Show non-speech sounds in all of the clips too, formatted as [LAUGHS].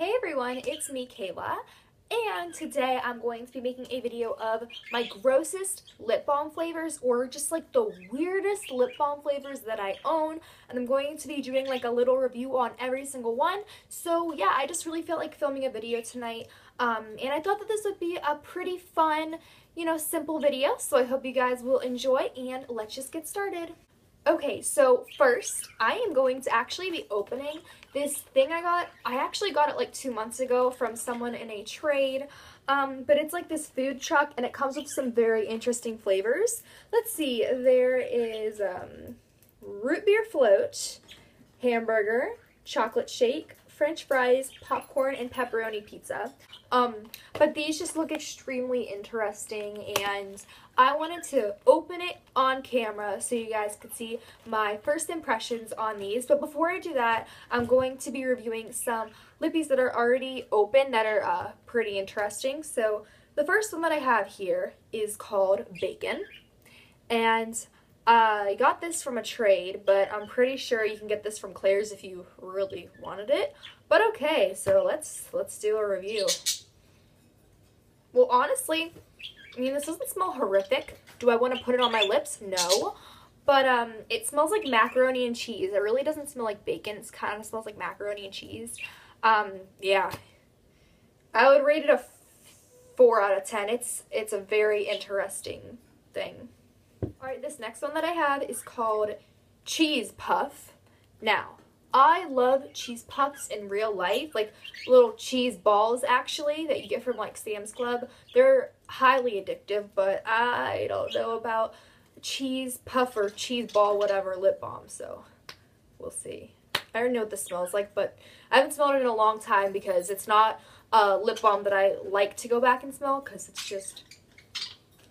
Hey everyone, it's me Kayla and today I'm going to be making a video of my grossest lip balm flavors or just like the weirdest lip balm flavors that I own and I'm going to be doing like a little review on every single one so yeah I just really felt like filming a video tonight um, and I thought that this would be a pretty fun you know simple video so I hope you guys will enjoy and let's just get started. Okay, so first, I am going to actually be opening this thing I got. I actually got it like two months ago from someone in a trade, um, but it's like this food truck and it comes with some very interesting flavors. Let's see, there is um, root beer float, hamburger, chocolate shake, french fries, popcorn, and pepperoni pizza. Um, but these just look extremely interesting and I wanted to open it on camera so you guys could see my first impressions on these. But before I do that, I'm going to be reviewing some lippies that are already open that are uh, pretty interesting. So the first one that I have here is called Bacon. And I got this from a trade, but I'm pretty sure you can get this from Claire's if you really wanted it. But okay, so let's let's do a review. Well, honestly, I mean, this doesn't smell horrific. Do I want to put it on my lips? No. But um, it smells like macaroni and cheese. It really doesn't smell like bacon. It kind of smells like macaroni and cheese. Um, yeah. I would rate it a 4 out of 10. It's, it's a very interesting thing. Alright, this next one that I have is called Cheese Puff. Now, I love cheese puffs in real life, like little cheese balls actually that you get from like Sam's Club. They're highly addictive, but I don't know about cheese puff or cheese ball, whatever, lip balm, so we'll see. I already know what this smells like, but I haven't smelled it in a long time because it's not a lip balm that I like to go back and smell because it's just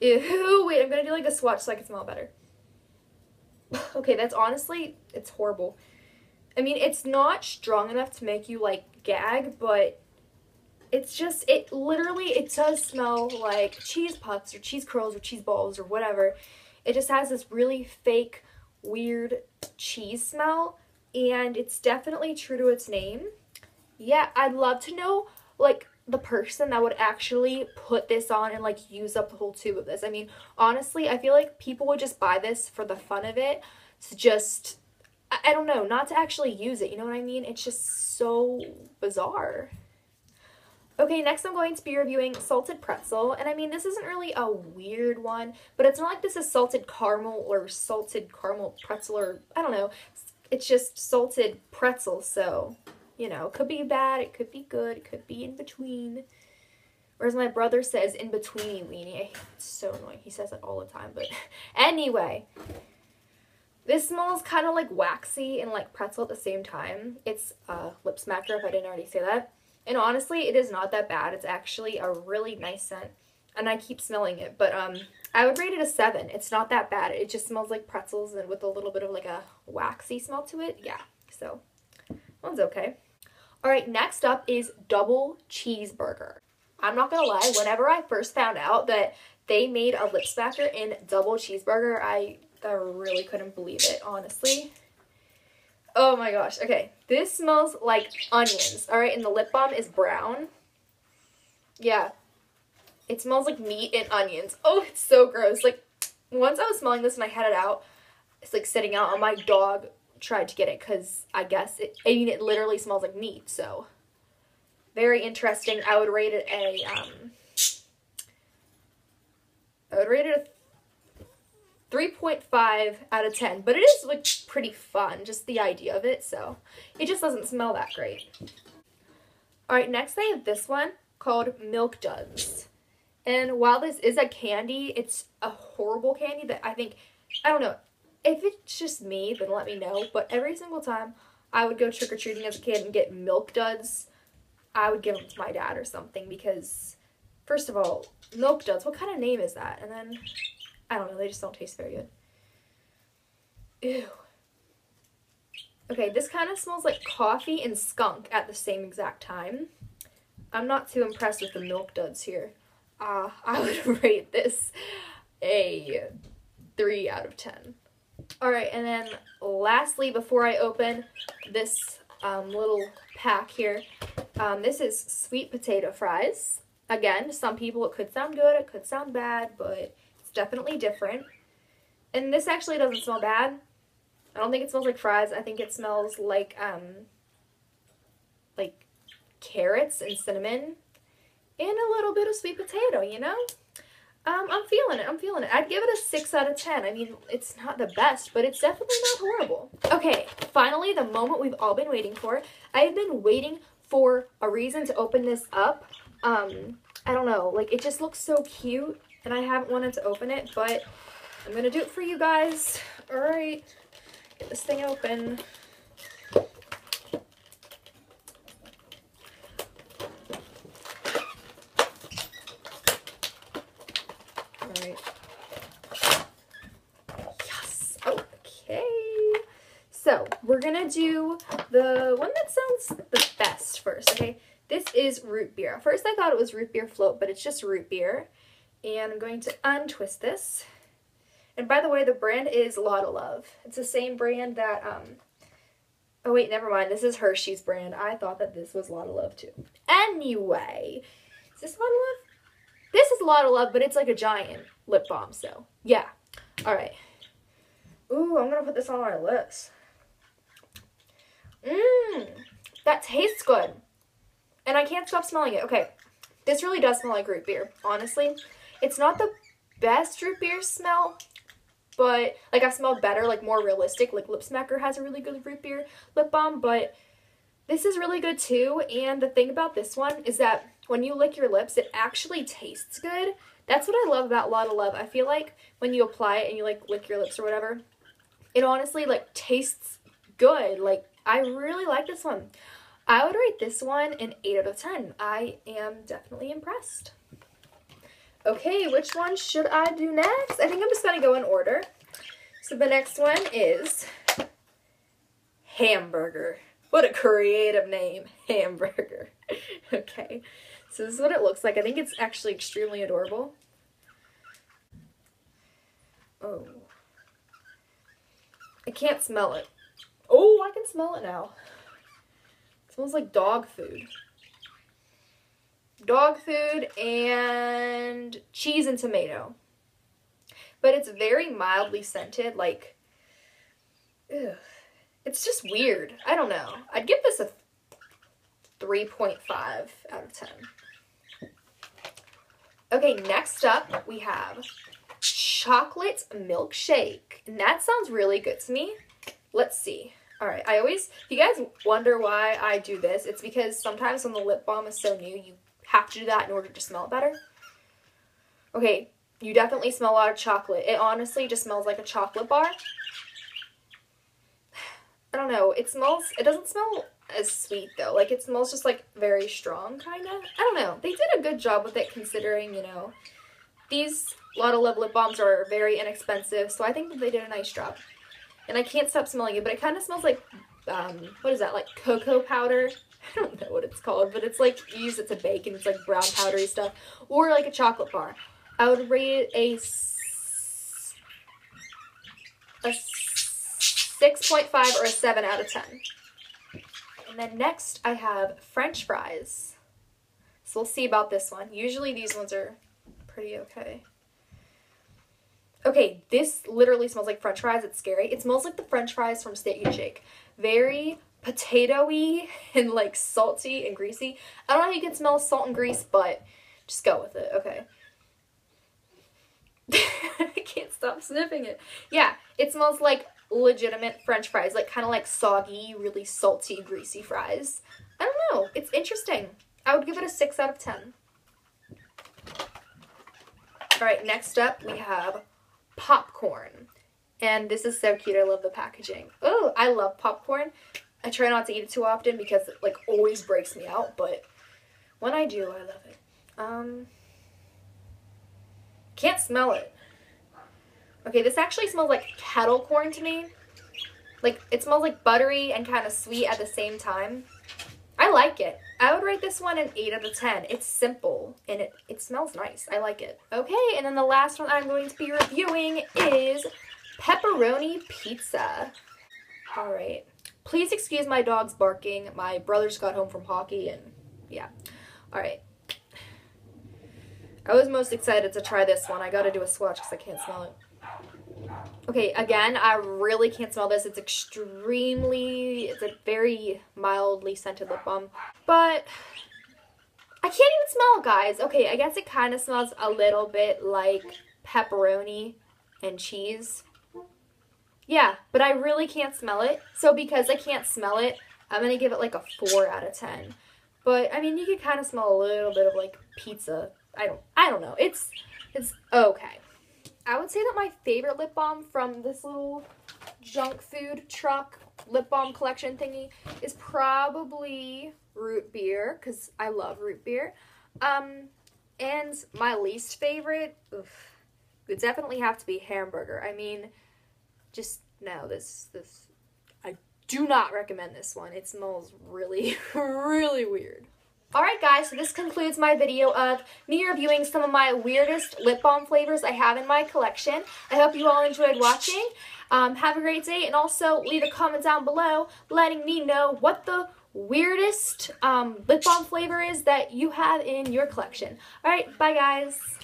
Ew, wait, I'm gonna do like a swatch so I can smell better. [SIGHS] okay, that's honestly, it's horrible. I mean, it's not strong enough to make you like gag, but it's just, it literally, it does smell like cheese puffs or cheese curls or cheese balls or whatever. It just has this really fake, weird cheese smell, and it's definitely true to its name. Yeah, I'd love to know, like, the person that would actually put this on and like use up the whole tube of this. I mean, honestly, I feel like people would just buy this for the fun of it to just, I, don't know, not to actually use it. You know what I mean? It's just so bizarre. Okay, next I'm going to be reviewing Salted Pretzel, and I mean, this isn't really a weird one, but it's not like this is salted caramel or salted caramel pretzel or, I don't know, it's just salted pretzel, so you know, it could be bad, it could be good, it could be in between. Or as my brother says, in betweeny weenie. It's so annoying. He says it all the time. But [LAUGHS] anyway, this smells kind of like waxy and like pretzel at the same time. It's a lip smacker if I didn't already say that. And honestly, it is not that bad. It's actually a really nice scent. And I keep smelling it. But um, I would rate it a 7. It's not that bad. It just smells like pretzels and with a little bit of like a waxy smell to it. Yeah, so one's okay. All right, next up is double cheeseburger. I'm not gonna lie, whenever I first found out that they made a lip smacker in double cheeseburger, I, I really couldn't believe it, honestly. Oh my gosh, okay. This smells like onions, all right, and the lip balm is brown. Yeah, it smells like meat and onions. Oh, it's so gross. Like, once I was smelling this and I had it out, it's like sitting out on my dog tried to get it because I guess it, I mean, it literally smells like meat, so very interesting. I would rate it a, um, I would rate it a 3.5 out of 10, but it is like pretty fun, just the idea of it, so it just doesn't smell that great. Alright, next I have this one called Milk Duds. And while this is a candy, it's a horrible candy that I think, I don't know, if it's just me, then let me know. But every single time I would go trick or treating as a kid and get milk duds, I would give them to my dad or something because, first of all, milk duds, what kind of name is that? And then, I don't know, they just don't taste very good. Ew. Okay, this kind of smells like coffee and skunk at the same exact time. I'm not too impressed with the milk duds here. Uh, [LAUGHS] I would rate this a 3 out of 10. Alright, and then lastly, before I open this um, little pack here, Um, this is sweet potato fries. Again, some people it could sound good, it could sound bad, but it's definitely different. And this actually doesn't smell bad. I don't think it smells like fries. I think it smells like um like carrots and cinnamon and a little bit of sweet potato, you know? Um, I'm feeling it. I'm feeling it. I'd give it a 6 out of 10. I mean, it's not the best, but it's definitely not horrible. Okay, finally, the moment we've all been waiting for. I've been waiting for a reason to open this up. Um, I don't know. Like, it just looks so cute, and I haven't wanted to open it, but I'm going to do it for you guys. All right. Get this thing open. We're gonna do the one that sounds the best first, okay? This is root beer. At first I thought it was root beer float, but it's just root beer. And I'm going to untwist this. And by the way, the brand is Lotta Luv. It's the same brand that, um, oh wait, never mind. This is Hershey's brand. I thought that this was Lotta Luv too. Anyway, is this Lotta Luv? This is Lotta Luv, but it's like a giant lip balm, so yeah. All right. Ooh, I'm gonna put this on my lips. Mmm, that tastes good. And I can't stop smelling it. Okay, this really does smell like root beer, honestly. It's not the best root beer smell, but like I've smelled better, like more realistic. Like Lip Smacker has a really good root beer lip balm, but this is really good too. And the thing about this one is that when you lick your lips, it actually tastes good. That's what I love about Lotta Luv. I feel like when you apply it and you like lick your lips or whatever, it honestly like tastes good. Like I really like this one. I would rate this one an 8 out of 10. I am definitely impressed. Okay, which one should I do next? I think I'm just going to go in order. So the next one is hamburger. What a creative name, [LAUGHS] hamburger. [LAUGHS] okay, so this is what it looks like. I think it's actually extremely adorable. Oh. I can't smell it. Oh, smell it now. It smells like dog food. Dog food and cheese and tomato. But it's very mildly scented, like, ugh. It's just weird. I don't know. I'd give this a 3.5 out of 10. Okay, next up we have chocolate milkshake. And that sounds really good to me. Let's see. All right, I always, if you guys wonder why I do this, it's because sometimes when the lip balm is so new, you have to do that in order to smell it better. Okay, you definitely smell a lot of chocolate. It honestly just smells like a chocolate bar. [SIGHS] I don't know, it smells, it doesn't smell as sweet though. Like it smells just like very strong kind of. I don't know, they did a good job with it considering, you know, these Lotta Luv lip balms are very inexpensive, so I think that they did a nice job and I can't stop smelling it, but it kind of smells like, um, what is that, like cocoa powder? [LAUGHS] I don't know what it's called, but it's like, you use it to bake, and it's like brown powdery stuff, or like a chocolate bar. I would rate it a, a 6.5 or a 7 out of 10. And then next, I have french fries. So we'll see about this one. Usually these ones are pretty okay. Okay, this literally smells like french fries. It's scary. It smells like the french fries from Steak and Shake. Very potatoey [LAUGHS] and like salty and greasy. I don't know how you can smell salt and grease, but just go with it. Okay. [LAUGHS] I can't stop sniffing it. Yeah, it smells like legitimate french fries, like kind of like soggy, really salty, greasy fries. I don't know. It's interesting. I would give it a 6 out of 10. All right, next up we have popcorn. And this is so cute. I love the packaging. Oh, I love popcorn. I try not to eat it too often because it like always breaks me out, but when I do, I love it. Um, can't smell it. Okay, this actually smells like kettle corn to me. Like, it smells like buttery and kind of sweet at the same time. I like it. I would rate this one an 8 out of 10. It's simple and it, it smells nice. I like it. Okay, and then the last one I'm going to be reviewing is pepperoni pizza. Alright. Please excuse my dog's barking. My brothers got home from hockey and yeah. All right. I was most excited to try this one. I got to do a swatch because I can't smell it. Okay, again, I really can't smell this. It's extremely, it's a very mildly scented lip balm. But I can't even smell it, guys. Okay, I guess it kind of smells a little bit like pepperoni and cheese. Yeah, but I really can't smell it. So because I can't smell it, I'm going to give it like a 4 out of 10. But, I mean, you can kind of smell a little bit of like pizza. I don't, I don't know. It's, it's okay. I would say that my favorite lip balm from this little junk food truck lip balm collection thingy is probably root beer because I love root beer. Um, and my least favorite oof, would definitely have to be hamburger. I mean, just no, this this I do not recommend this one. It smells really, [LAUGHS] really weird. Alright guys, so this concludes my video of me reviewing some of my weirdest lip balm flavors I have in my collection. I hope you all enjoyed watching. Um, have a great day and also leave a comment down below letting me know what the weirdest um, lip balm flavor is that you have in your collection. Alright, bye guys.